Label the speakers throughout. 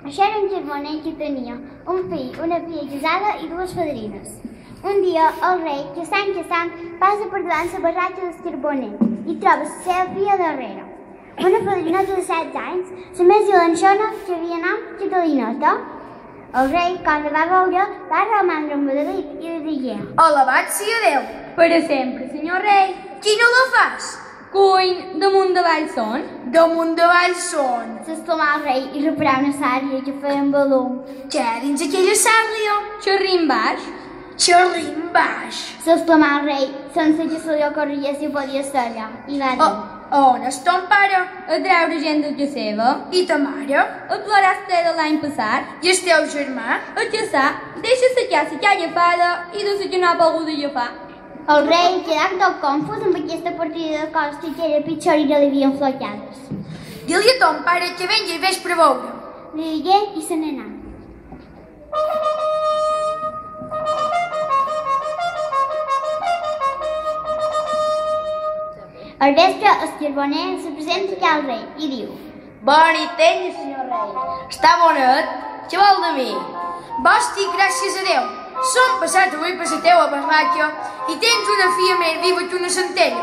Speaker 1: Això era un germaner que tenia un fill, una filla casada i dues fadrines. Un dia el rei, caçant, caçant, passa per davant la barratxa del carboner i troba la seva filla darrere. Una fadrineta de 16 anys, la més llançona que havia nom Catalineta. El rei, quan la va veure, va romandre amb Madrid i li digué
Speaker 2: Alabat sia Déu.
Speaker 3: Per a sempre, senyor rei.
Speaker 2: Quina la fas?
Speaker 3: Cuiny damunt de vall son.
Speaker 2: Damunt de vall són.
Speaker 1: S'esclamà el rei i reparà una sària que feia un
Speaker 2: dins aquella sàrria?
Speaker 3: Xerrim baix.
Speaker 2: Xerrim baix.
Speaker 1: S'esclamà el rei, sense que se li ocorria si podia ser allà, i va dir
Speaker 2: Oh, on és ton pare?
Speaker 3: A treure gent de casa seva.
Speaker 2: I ta mare?
Speaker 3: A plorar-se de l'any passat.
Speaker 2: I el teu germà?
Speaker 3: A caçar. Deixa la casa que ha agafada i de la que no ha pogut agafar.
Speaker 1: El rei, quedat tot confús amb aquesta partida de coses que era pitjor i li havien flotades.
Speaker 2: Dili a ton pare que vengui i vés per veure.
Speaker 1: Li digué i se n'anà. Al vespre, el carboner se presenta que al rei i diu
Speaker 4: Bona nit, senyor rei. Està bonet? Què vol de mi?
Speaker 2: Bosti, gràcies a Déu. Som passat avui per la teua barraca i tens una filla més viva que una centella.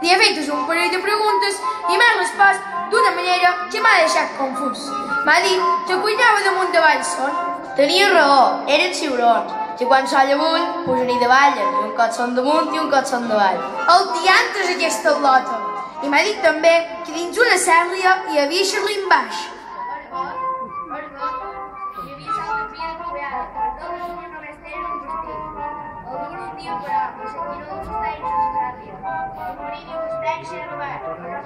Speaker 2: Li he fet un parell de preguntes i m'ha respost d'una manera que m'ha deixat confús. M'ha dit que cuinava damunt de vall son.
Speaker 4: Tenia raó, eren ciurons, que quan s'olla amunt, pugen i davallen, i un cot són damunt i un cot són davall.
Speaker 2: El diantre és aquesta lota. I m'ha dit també que dins una cèrlia hi havia xerlim baix.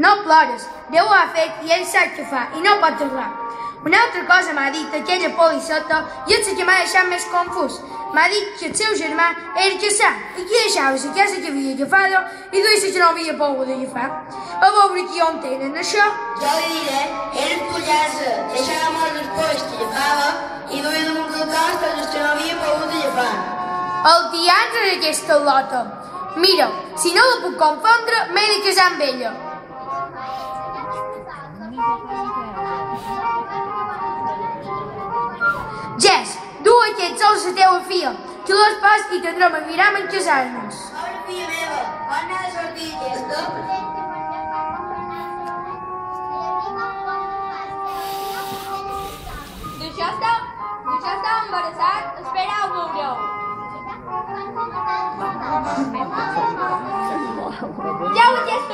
Speaker 2: No plores, Déu ho ha fet i ell sap què fa i no pot tornar. Una altra cosa m'ha dit aquella polissota i és la que m'ha deixat més confús. M'ha dit que el seu germà era caçat i que deixava la casa que havia agafada i duia que no havia pogut agafar. A veure qui on tenen això.
Speaker 5: Jo li diré, era pollassa, deixava molt els polls que agafava i cos tots els que no havia pogut agafar.
Speaker 2: El diantre d'aquesta lota. Mira, si no la puc confondre, m'he de casar amb ella. Jess, du aquests sols a teua filla, que les pas i tindrem a mirar en casar-nos.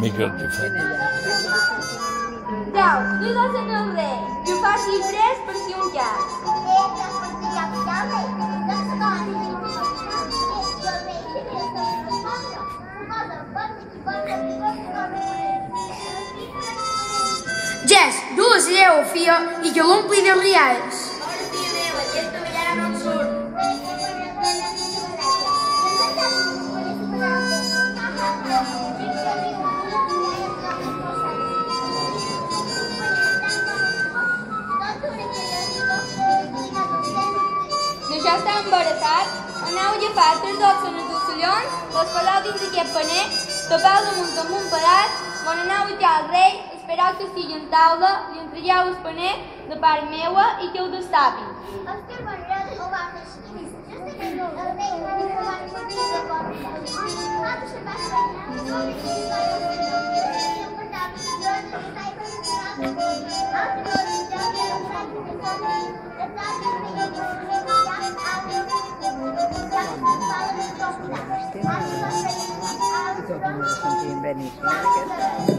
Speaker 6: Mica que fa.
Speaker 3: Deu, duela al rei, que ho faci tres per si un cas.
Speaker 2: Jess, du-les a teua filla i que l'ompli de riades.
Speaker 5: Pobra filla meva, aquesta
Speaker 3: Embarassat, aneu a agafar tres dotzes de collons, les poseu dins aquest paner, tapeu damunt amb un pedat, quan aneu a tirar al rei, espereu que estigui en taula, li entregueu el paner de part meua i que ho destapi.
Speaker 1: Òscar Bonrot ho va fer així. Justament va dir que van sortir de que hi va haver Thank you.